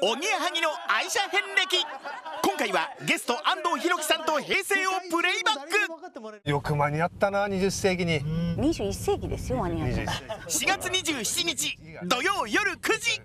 おぎやはぎの愛車遍歴。今回はゲスト安藤弘樹さんと平成をプレイバック。よく間に合ったな20世紀に。21世紀ですよ間に合った。4月27日土曜夜9時。